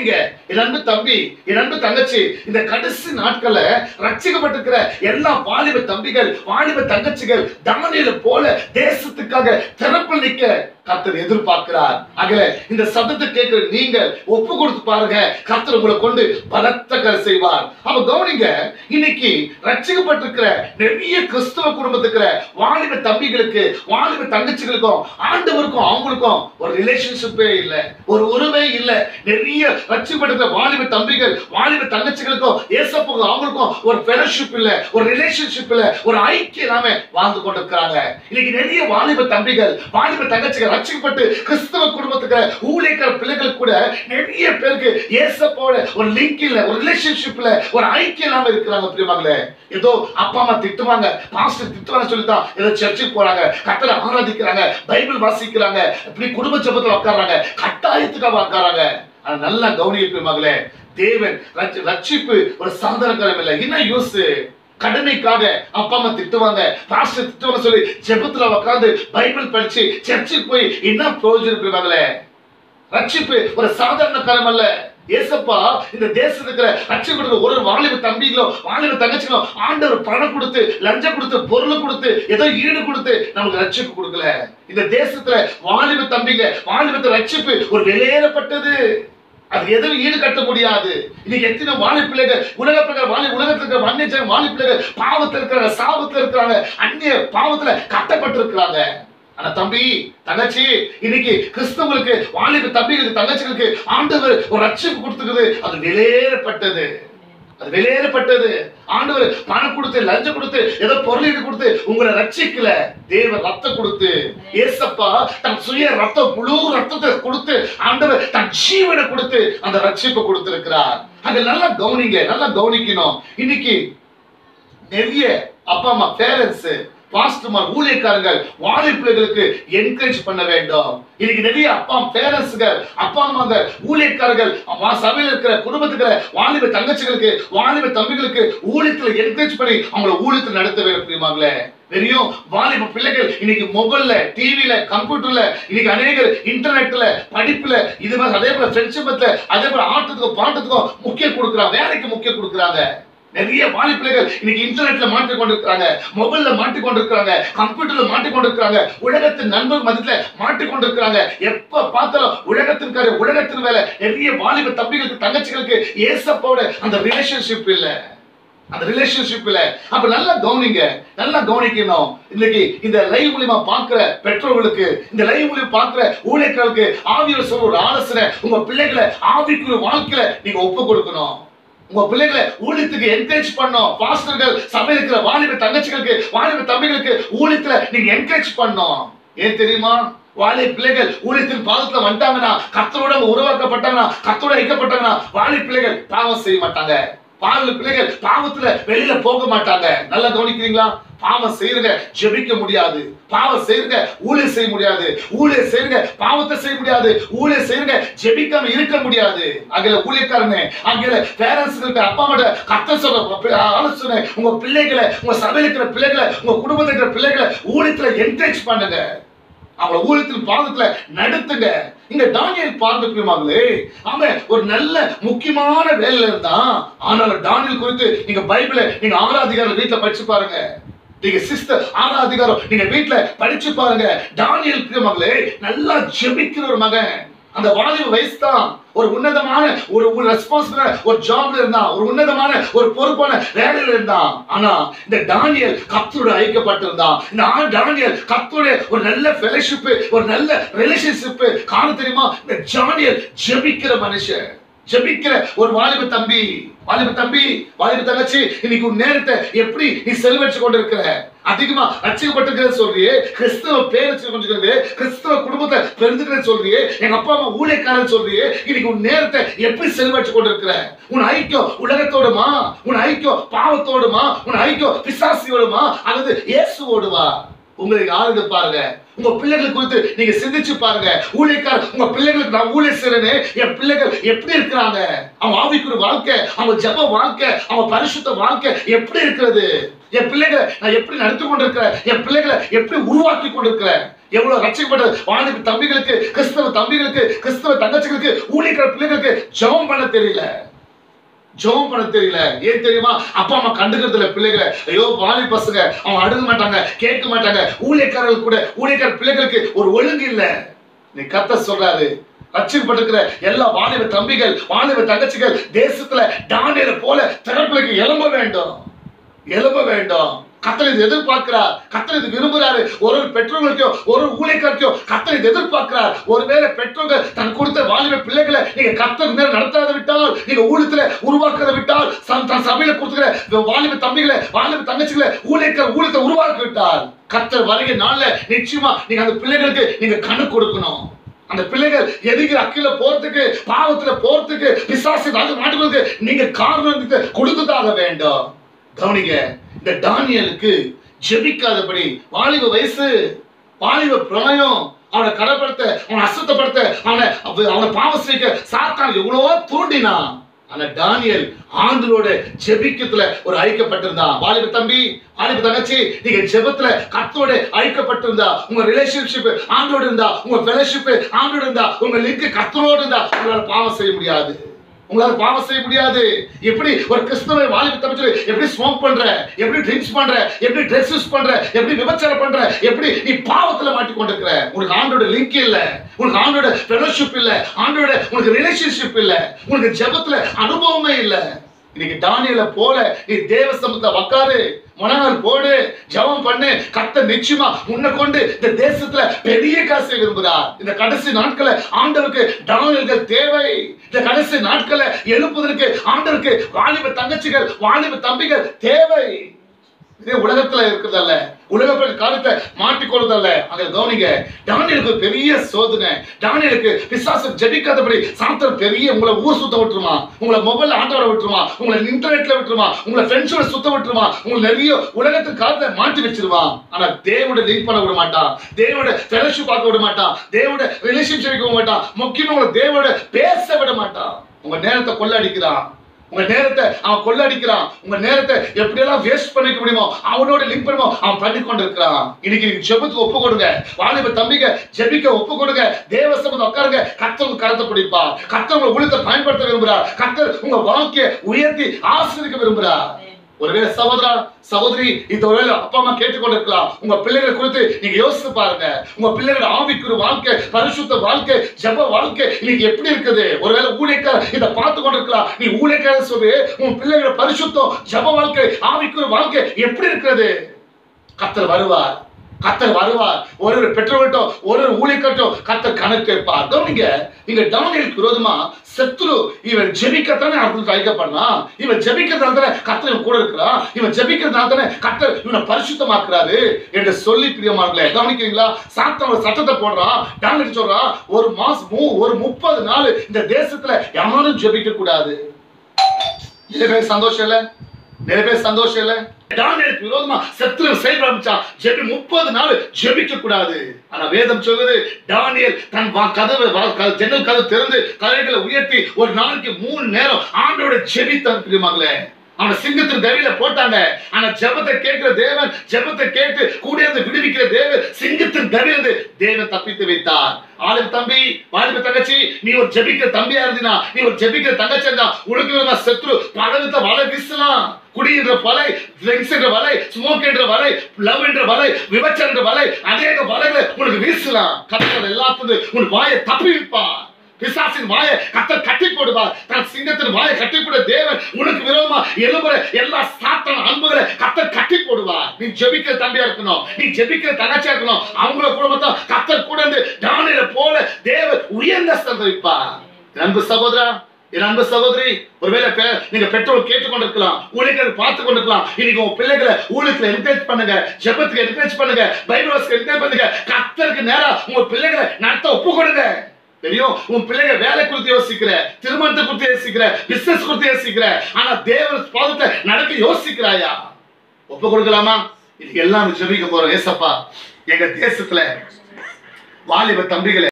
கவனிங்க என் அன்பு தம்பி என் அன்பு தங்கச்சி இந்த கடைசி நாட்கள ரட்சிக்கப்பட்டிருக்கிற எல்லா வாலிப தம்பிகள் வாலிப தங்கச்சிகள் தமனியில போல தேசத்துக்காக திறப்பு நிற்க கர்த்தர் எதிர்பார்க்கிறார். அகல இந்த சத்தத்தை கேட்கிற நீங்கள் ஒப்பு கொடுத்து பாருங்க. கர்த்தர் உங்களை கொண்டு பலத்த கரை செய்வார். அப்ப கவனிங்க இன்னைக்கு ரட்சிக்கப்பட்டிருக்கிற நிறைய கிறிஸ்தவ குடும்பத்துக்கு வாலிப தம்பிகளுக்கு வாலிப தங்கச்சிகளுக்கும் ஆண்டவருக்கும் அவங்களுக்கும் ஒரு ரிலேஷன்ஷிப்பே இல்ல. ஒரு உறவே இல்ல. நிறைய ரட்சிக்கப்பட்டிருக்கிற வாலிப தம்பிகள் வாலிப தங்கச்சிகளுக்கும் ஏசப்புக்கும் அவங்களுக்கும் ஒரு ஃபெலோஷிப் இல்லை ஒரு ரிலேஷன்ஷிப் இல்லை ஒரு ஐக்கியம் இல்லாம வாழ்ந்து கொண்டிருக்கிறாங்க. இன்னைக்கு நிறைய வாலிப தம்பிகள் வாலிப தங்கச்சிகள் ரட்சிக்கப்பட்டு கிறிஸ்தவ குடும்பத்துக்கு ஊழியக்கிற பிள்ளைகள் கூட நிறைய பேருக்கு ஏசப்போட ஒரு லிங்க் ஒரு ரிலேஷன்ஷிப்ல ஒரு ஐக்கியம் இல்லாம இருக்கிறாங்க பிரியமாங்களே. ஏதோ அப்பா அம்மா திட்டுவாங்க பாஸ்டர் திட்டுவாங்க சொல்லிதான் ஏதோ சர்ச்சுக்கு போறாங்க கத்தரை ஆராதிக்கிறாங்க பைபிள் வாசிக்கிறாங்க இப்படி குடும்ப ஜபத்தில் உட்கார்றாங்க கட்டாயத்துக்காக உட்காராங்க ஆனா நல்லா கவனிப்பு பிரியமாங்களே. தேவன் ரட்சி- ரட்சிப்பு ஒரு சாதாரண இல்லை. என்ன யூஸ் கடுமைக்காக அப்பா அம்மா திட்டுவாங்க பாஸ்டர் திட்டுவாங்க சொல்லி ஜெபத்துல உட்காந்து பைபிள் படிச்சு சர்ச்சுக்கு போய் என்ன பிரயோஜனம் பெறுவாங்களே ரட்சிப்பு ஒரு சாதாரண காலம் அல்ல. ஏசப்பா இந்த தேசத்துல இருக்கிற கொடுத்த ஒரு வாலிப தம்பிகளோ வாலிப தங்கச்சிகளோ ஆண்டவர் பணம் கொடுத்து லஞ்சம் கொடுத்து பொருள் கொடுத்து ஏதோ ஈடு கொடுத்து நமக்கு ரட்சிப்பு கொடுக்கல. இந்த தேசத்துல வாலிப தம்பிங்க வாலிபத்தை ரட்சிப்பு ஒரு வெளியேறப்பட்டது. அது எதுவும் ஈடு கட்ட முடியாது. இன்னைக்கு எத்தனை வாழை பிள்ளைகள் உலக பிரகாரம் வாழை உலகத்துல இருக்கிற வன்னிய வாழை பிள்ளைகள் பாவத்தில் இருக்கிறாங்க சாபத்தில் இருக்கிறாங்க அந்நிய பாவத்துல கட்டப்பட்டிருக்கிறாங்க. ஆனா தம்பி தங்கச்சி இன்னைக்கு கிறிஸ்தவங்களுக்கு வாலிப தம்பிகளுக்கு தங்கச்சிகளுக்கு ஆண்டவர் ஒரு ரட்சிப்பு கொடுத்துக்குது அது வெளியேறப்பட்டது அது வெளியேறப்பட்டது. ஆண்டவர் பணம் கொடுத்து லஞ்சம் கொடுத்து ஏதோ பொருளீடு கொடுத்து உங்களை ரட்சிக்கல. தேவ ரத்தம் கொடுத்து ஏசப்பா தன் சுய ரத்தம் முழு ரத்தத்தை கொடுத்து ஆண்டவர் தன் ஜீவனை கொடுத்து அந்த ரட்சிப்பை கொடுத்திருக்கிறார். அது நல்லா கவனிங்க நல்லா கவனிக்கணும். இன்னைக்கு நிறைய அப்பா அம்மா பேரண்ட்ஸ் பாஸ்டர்மார் ஊழியக்காரங்கள் வாலி பிள்ளைகளுக்கு என்கரேஜ் பண்ண வேண்டும். இன்னைக்கு நிறைய அப்பா பேரண்ட்ஸுகள் அப்பா அம்மாங்க ஊழியக்காரர்கள் சபையில் இருக்கிற குடும்பத்துக்கிற வாலிப தங்கச்சிகளுக்கு வாலிப தம்பிகளுக்கு ஊழியத்தில் என்கரேஜ் பண்ணி அவங்கள ஊழியத்தில் நடத்த வேண்டும் தெரியுமாங்களே வாலிப பிள்ளைகள் இன்னைக்கு மொபைல்ல டிவில கம்ப்யூட்டர்ல இன்னைக்கு அநேகர் இன்டர்நெட்ல படிப்புல இது மாதிரி அதே போல ஃப்ரெண்ட்ஷிப்ல அதே போல ஆட்டத்துக்கும் பாட்டத்துக்கும் முக்கியம் கொடுக்குறாங்க வேலைக்கு முக்கியம் கொடுக்குறாங்க. நிறைய வாலி பிள்ளைகள் இன்னைக்கு இன்டர்நெட்ல மாட்டிக் கொண்டிருக்கிறாங்க மொபைல்ல மாட்டிக் கொண்டிருக்கிறாங்க கம்ப்யூட்டர்ல மாட்டிக் கொண்டிருக்கிறாங்க உலகத்தின் நண்பர் மதத்துல மாட்டிக் கொண்டிருக்கிறாங்க எப்ப பார்த்தாலும் உலகத்தின் கார உலகத்தின் வேலை. நிறைய வாலிப தம்பிகளுக்கு தங்கச்சிகளுக்கு ஏசப்போட அந்த ரிலேஷன்ஷிப் இல்ல. அந்த ரிலேஷன்ஷிப் இல்ல. அப்ப நல்லா கவனிங்க நல்லா கவனிக்கணும். இன்னைக்கு இந்த லைவ் மூலியமா பாக்குற பெற்றோர்களுக்கு இந்த லைவ் மூலியமா பாக்குற ஊழியர்களுக்கு ஆவியர் சொல்ற ஒரு ஆலோசனை உங்க பிள்ளைகளை ஆவிக்குரிய வாழ்க்கையில நீங்க ஒப்பு கொடுக்கணும். உங்க பிள்ளைகளை ஊழியத்துக்கு என்கரேஜ் பண்ணோம். பாஸ்டர்கள் சபையில் இருக்கிற வாலிப தங்கச்சிகளுக்கு வாலிப தம்பிகளுக்கு ஊழியத்துல நீங்க என்கரேஜ் பண்ணும். ஏன் தெரியுமா? வாலி பிள்ளைகள் ஊழியத்தின் பாதத்துல வந்துட்டாங்கன்னா கத்தரோட உருவாக்கப்பட்டாங்கன்னா கத்தரோட வைக்கப்பட்டாங்கன்னா வாலி பிள்ளைகள் பாவம் செய்ய மாட்டாங்க. பாவ பிள்ளைகள் பாவத்துல வெளியில போக மாட்டாங்க. நல்லா கவனிக்கிறீங்களா? பாவம் செய்யுங்க ஜெபிக்க முடியாது. பாவம் செய்யுங்க ஊழியர் செய்ய முடியாது. ஊழியர் செய்யுங்க பாவத்தை செய்ய முடியாது. ஊழியர் செய்யுங்க ஜெபிக்காம இருக்க முடியாது. அங்கே ஊழியக்காரனே அங்கே பேரண்ட்ஸ்களுக்கு அப்பா அம்மா கத்த சொல்ற ஆலோசனை உங்க பிள்ளைகளை உங்க சபையில் இருக்கிற பிள்ளைகளை உங்க குடும்பத்தில் இருக்கிற பிள்ளைகளை ஊழியத்துல என்கரேஜ் பண்ணுங்க. அவளை ஊழியத்தின் பாதத்துல நடத்துங்க. இங்க டானியல் பார்த்துக்குமாங்களே அவன் ஒரு நல்ல முக்கியமான வேலையில இருந்தான். ஆனாலும் டானியல் குறித்து நீங்க பைபிளை நீங்க ஆறாம் அதிகாரம் வீட்டுல படிச்சு பாருங்க. நீங்க சிஸ்டர் ஆறாம் அதிகாரம் நீங்க வீட்டுல படிச்சு பாருங்க. டானியல் மகளே நல்லா ஜெபிக்கிற ஒரு மகன். அந்த வாலிப வயசு தான் ஒரு உன்னதமான ஒரு ஒரு ரெஸ்பான்சிபிள் ஒரு ஜாப்ல இருந்தான். ஒரு உன்னதமான ஒரு பொறுப்பான வேலையில இருந்தான். ஆனா இந்த டானியல் கத்தோட ஐக்கப்பட்டிருந்தான் இந்த ஆ- டானியல் கத்தோட ஒரு நல்ல ஃபெலோஷிப் ஒரு நல்ல ரிலேஷன்ஷிப் காண தெரியுமா? இந்த டானியல் ஜெபிக்கிற மனுஷன். ஜெபிக்கிற ஒரு வாலிப தம்பி வாலிப தம்பி வாலிப தங்கச்சி இன்னைக்கு உன் நேரத்தை எப்படி நீ செலவழிச்சு கொண்டிருக்கிற? அதிகமா ரட்சிக்கப்பட்டிருக்கிற சொல்றியே கிறிஸ்தவ பேர் வச்சுக்கிறது கிறிஸ்தவ குடும்பத்தை பெருந்துக்கிற சொல்றியே எங்க அப்பா அம்மா ஊழியக்காரன் சொல்றியே இன்னைக்கு உன் நேரத்தை எப்படி செலவழிச்சு கொண்டிருக்கிற? உன் ஐக்கியம் உலகத்தோடுமா? உன் ஐக்கியம் பாவத்தோடுமா? உன் ஐக்கியம் பிசாசியோடுமா? அல்லது இயேசுவோடுவா உங்களுக்கு ஆறுது பாருங்க. உங்க பிள்ளைகள் குறித்து நீங்க சிந்திச்சு பாருங்க. ஊழியக்கார உங்க பிள்ளைகளுக்கு நான் ஊழிய செய்றேன்னு என் பிள்ளைகள் எப்படி இருக்கிறாங்க? அவன் ஆவிக்குரிய வாழ்க்கை அவன் ஜப வாழ்க்கை அவன் பரிசுத்த வாழ்க்கை எப்படி இருக்கிறது? என் பிள்ளைகளை நான் எப்படி நடத்தி கொண்டிருக்கிறேன்? என் பிள்ளைகளை எப்படி உருவாக்கி கொண்டிருக்கிறேன்? எவ்வளவு ரட்சிக்கப்பட்ட வாலிப தம்பிகளுக்கு கிறிஸ்தவ தம்பிகளுக்கு கிறிஸ்தவ தங்கச்சிகளுக்கு ஊழியக்கார பிள்ளைகளுக்கு ஜெபம் பண்ண தெரியல. ஜோம் பண்ண தெரியல. ஏன் தெரியுமா? அப்பா அம்மா கண்டுக்கிறது பிள்ளைகளை. ஐயோ வாலி பசங்க. அவங்க அழுக மாட்டாங்க கேட்க மாட்டாங்க. ஊழியக்காரர்கள் கூட ஊழியக்கார பிள்ளைகளுக்கு ஒரு ஒழுங்கு இல்லை. நீ கத்த சொல்றாரு. ரச்சிக்கப்பட்டிருக்கிற எல்லா வாலிப தம்பிகள் வாலிப தங்கச்சிகள் தேசத்துல டாண்டியில போல திறப்பிலைக்கு எழும்ப வேண்டும். எழும்ப வேண்டும். கத்தர் இது எதிர்பார்க்கிறார். கத்தர் இது விரும்புகிறாரு ஒரு ஒரு பெற்றோர்களுக்கோ ஒரு ஒரு ஊழியக்காரத்தையோ கத்தர் இது எதிர்பார்க்கிறார். ஒருவேளை பெற்றோர்கள் தன் கொடுத்த வாலிப பிள்ளைகளை நீங்க கத்தர் நேரம் நடத்தாத விட்டால் நீங்க ஊழியத்துல உருவாக்காத விட்டால் சம்- தன் சபையில கொடுத்துக்கிற வாலிப தம்பிகளை வாலிப தங்கச்சிகளை ஊழியக்கார ஊழியத்தை உருவாக்கி விட்டால் கத்தர் வருகை நாள்ல நிச்சயமா நீங்க அந்த பிள்ளைகளுக்கு நீங்க கண்ணு கொடுக்கணும். அந்த பிள்ளைகள் எதுக்கு அக்கில போறதுக்கு பாவத்துல போறதுக்கு பிசாசு மாட்டுவதற்கு நீங்க காரணம் கொடுத்துதாக வேண்டும். கவனிங்க இந்த தானியலுக்கு ஜெபிக்காதபடி வாலிப வயசு வாலிப பிரளயம் அவனை கடப்படுத்த அவனை அசுத்தப்படுத்த அவனை அவனை பாவம் செய்ய சாத்தான் எவ்வளவோ தூண்டினான். ஆனா டானியல் ஆண்டரோட ஜெபிக்கத்துல ஒரு ஐக்கப்பட்டிருந்தான் வாலிப தம்பி வாலிப தங்கச்சி நீங்க ஜெபத்துல கத்தோட ஐக்கப்பட்டிருந்தா உங்க ரிலேஷன்ஷிப் ஆண்டோடு இருந்தா உங்க ஃபெலோஷிப் ஆண்டோடு இருந்தா உங்க லிங்க் கத்தரோட இருந்தா உங்களால பாவம் செய்ய முடியாது. உங்களால பாவம் செய்ய முடியாது. எப்படி ஒரு கிறிஸ்தவ வாலிப தப்பிச்சு எப்படி ஸ்மோக் பண்ற எப்படி ட்ரிங்க்ஸ் பண்ற எப்படி ட்ரெஸ் யூஸ் பண்ற எப்படி விபச்சாரம் பண்ற எப்படி நீ பாவத்துல மாட்டி கொண்டிருக்கிற உனக்கு ஆண்டோட லிங்க் இல்ல. உனக்கு ஆண்டோட ஃபெலோஷிப் இல்ல. ஆண்டோட உனக்கு ரிலேஷன்ஷிப் இல்ல. உனக்கு ஜபத்துல அனுபவமே இல்லை. இன்னைக்கு தானியல போல நீ தேவ சமத்துல உக்காரு முழங்கால் போடு ஜெபம் பண்ணு கத்த நிச்சயமா உன்னை கொண்டு இந்த தேசத்துல பெரிய காசை விரும்புகிறார். இந்த கடைசி நாட்களை ஆண்டவருக்கு தானியல்கள் தேவை. இந்த கடைசி நாட்களை எழுப்புவதற்கு ஆண்டவருக்கு வாலிப தங்கச்சிகள் வாலிப தம்பிகள் தேவை. இதே உலகத்துல இருக்கிறதல்ல. உலக காலத்தை மாட்டிக்கொள்வதல்ல அங்க கவனிங்க டானியலுக்கு பெரிய சோதனை. டானியலுக்கு பிசாசு ஜெபிக்காதபடி சாத்தர் பெரிய உங்களை ஊர் சுத்த விட்டுருமா? உங்களை மொபைல் ஆட்டோட விட்டுருமா? உங்களை இன்டர்நெட்ல விட்டுருமா? உங்களை ஃப்ரெண்ட்ஸோட சுத்த விட்டுருமா? உங்களை நிறைய உலகத்து காலத்தை மாட்டி வச்சிருவான் ஆனா தேவோட லிங்க் பண்ண விட மாட்டான் தேவோட ஃபெலோஷிப் பார்க்க விட மாட்டான் தேவோட ரிலேஷன்ஷிப் விட மாட்டான் முக்கியமா உங்களை தேவோட பேச விட மாட்டான் உங்க நேரத்தை கொள்ள அடிக்கிறான் உங்க நேரத்தை அவன் கொள்ளடிக்கிறான். உங்க நேரத்தை எப்படியெல்லாம் வேஸ்ட் பண்ணிக்க முடியுமோ அவனோட லிங்க் பண்ணுமோ அவன் பண்ணி கொண்டிருக்கிறான் இன்னைக்கு நீங்க ஜெபத்துக்கு ஒப்பு கொடுங்க. வாலிப தம்பிங்க ஜெபிக்க ஒப்பு கொடுங்க. தேவ சம்பந்தம் உட்காருங்க. கத்தவங்க கருத்தை பிடிப்பா கத்தர் உளுத்த பயன்படுத்த விரும்புறா கத்தர் உங்க வாழ்க்கையை உயர்த்தி ஆசிரிக்க விரும்புறா ஒருவேளை சகோதரா சகோதரி இந்த ஒருவேளை அப்பா அம்மா கேட்டுக்கொண்டிருக்கலாம். உங்க பிள்ளைகளை குறித்து நீங்க யோசித்து பாருங்க. உங்க பிள்ளைகளோட ஆவிக்குரு வாழ்க்கை பரிசுத்த வாழ்க்கை ஜப வாழ்க்கை இன்னைக்கு எப்படி இருக்குது? ஒருவேளை ஊழியக்கார இதை பார்த்து கொண்டிருக்கலாம். நீ ஊழியக்கார சொல்லி உன் பிள்ளைகளோட பரிசுத்தம் ஜப வாழ்க்கை ஆவிக்குரு வாழ்க்கை எப்படி இருக்கிறது? கத்தர் வருவார். கத்தர் வருவார். ஒரு ஒரு பெற்றோர்கிட்ட ஒரு ஒரு ஊழியர்கிட்டும் கத்தர் கணக்கு கேட்பார் கவனிங்க இங்க தானியலுக்கு விரோதமா சத்ரு இவன் ஜெபிக்கத்தானே அற்புதத்தை ஐக்க பண்ணா இவன் ஜெபிக்கிறதால தானே கத்தர் இவன் கூட இருக்கிறான். இவன் ஜெபிக்கிறதால தானே கத்தர் இவனை பரிசுத்தமாக்குறாரு என்று சொல்லி பிரியமானங்களே கவனிக்கிறீங்களா? சாத்தன் ஒரு சட்டத்தை போடுறான் டானியல் சொல்றான் ஒரு மாசம் மூ- ஒரு முப்பது நாள் இந்த தேசத்துல யாரும் ஜெபிக்க கூடாது நிறைய பேர் சந்தோஷம் இல்லை? நிறைய பேர் சந்தோஷம் இல்ல? தானியலுக்கு விரோதமா சத்துரு செயல்பட ஜெபி முப்பது நாள் ஜெபிக்க கூடாது. ஆனா வேதம் சொல்லுது தானியல் தன் கதவு கதவை க- ஜன்னல் கதவு திறந்து கலைகளை உயர்த்தி ஒரு நாளைக்கு மூணு நேரம் ஆண்டோட ஜெபித்தான் பிரியமாங்களே. அவனை சிங்கத்தின் தவியில போட்டாங்க. ஆனா ஜெபத்தை கேட்கிற தேவன் ஜெபத்தை கேட்டு கூடியிருந்து விடுவிக்கிற தேவன் சிங்கத்தின் கவியிலிருந்து தேவன் தப்பித்து வைத்தார். ஆளுக தம்பி வாலிப தங்கச்சி நீ ஒரு ஜெபிக்கிற தம்பியா இருந்தினா நீ ஒரு ஜெபிக்கிற தங்கச்சி இருந்தா உனக்கு சத்ரு பலவித வள வீசலாம் குடி என்ற வலை ட்ரிங்க்ஸ் என்ற வலை ஸ்மோக் என்ற வலை லவ் என்ற வலை விபச்சம் என்ற வலை அநேக வலைகளை உனக்கு வீசலாம். கத்தர் எல்லாத்தையும் உன் வாயை தப்பி வைப்பார். பிசாசின் வாயை கத்தர் கட்டி போடுவார் தன் சிங்கத்தின் வாயை கட்டி போட தேவன் உனக்கு விரோதமா எழுபுற எல்லா சாத்தான அன்புகளை கத்தர் கட்டி போடுவார் நீ ஜெபிக்கிற தம்பியா இருக்கணும். நீ ஜெபிக்கிற தங்கச்சியா இருக்கணும். அவங்கள கூட கத்தல் கத்தர் கூட இருந்து தானியேலை போல தேவன் உயர்ந்த ஸ்தலத்தை வைப்பார் சகோதரா என் அன்பு சகோதரி ஒருவேளை நீங்க பெற்றோர் கேட்டுக்கொண்டிருக்கலாம் ஊழியர்கள் பார்த்து கொண்டிருக்கலாம் இன்னைக்கு உங்க பிள்ளைகளை ஊழியத்துல என்கரேஜ் பண்ணுங்க ஜெபத்துக்கு என்கரேஜ் பண்ணுங்க பைபிள் வாசிக்க என்கரேஜ் பண்ணுங்க கத்தருக்கு நேரா உங்க பிள்ளைகளை நடத்த ஒப்பு கொடுங்க. தெரியும்? உன் பிள்ளைங்க வேலை குறித்து யோசிக்கிற திருமணத்தை குறித்து யோசிக்கிற பிசினஸ் குறித்து யோசிக்கிற ஆனா தேவ பாதத்தை நடக்க யோசிக்கிறாயா? ஒப்பு கொடுக்கலாமா? இது எல்லாம் ஜெபிக்க போறோம் ஏசப்பா. எங்க தேசத்துல வாலிப தம்பிகளை